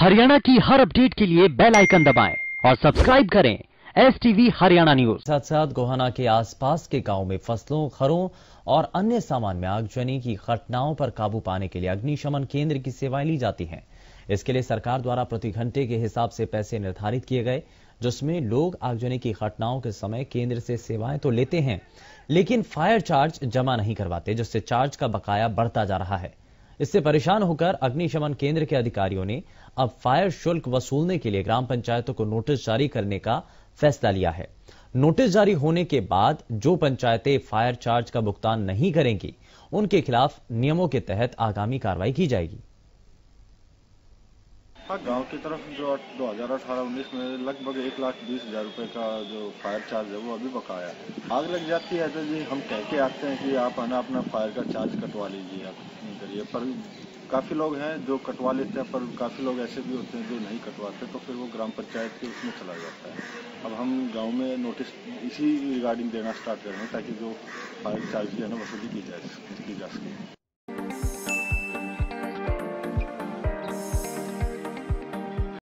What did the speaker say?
हरियाणा की हर अपडेट के लिए बेल आइकन दबाएँ और सब्सक्राइब करें एस टीवी हरियाणा न्यूज़ साथ साथ गोहाना के आसपास के गाँव में फ़सलों, घरों और अन्य सामान में आगजनी की घटनाओं पर काबू पाने के लिए अग्निशमन केंद्र की सेवाएँ ली जाती हैं। इसके लिए सरकार द्वारा प्रति घंटे के हिसाब से पैसे निर्धारित किए गए, जिसमें लोग आगजनी की घटनाओं के समय केंद्र से सेवाएँ तो लेते हैं, लेकिन फायर चार्ज जमा नहीं करवाते, जिससे चार्ज का बकाया बढ़ता जा रहा है। इससे परेशान होकर अग्निशमन केंद्र के अधिकारियों ने अब फायर शुल्क वसूलने के लिए ग्राम पंचायतों को नोटिस जारी करने का फैसला लिया है। नोटिस जारी होने के बाद जो पंचायतें फायर चार्ज का भुगतान नहीं करेंगी, उनके खिलाफ नियमों के तहत आगामी कार्रवाई की जाएगी। हाँ गाँव की तरफ़ जो दो हज़ार अठारह उन्नीस में लगभग एक लाख बीस हज़ार रुपए का जो फायर चार्ज है, वो अभी बकाया है। आग लग जाती है तो जी, हम कह के आते हैं कि आप आना अपना फायर का चार्ज कटवा लीजिए, आप नहीं करिए। पर काफ़ी लोग हैं जो कटवा लेते हैं, पर काफ़ी लोग ऐसे भी होते हैं जो नहीं कटवाते तो फिर वो ग्राम पंचायत के उसमें चला जाता है। अब हम गाँव में नोटिस इसी रिगार्डिंग देना स्टार्ट करेंगे ताकि जो फायर चार्ज की है ना, वसूली की जाए, की जा सके।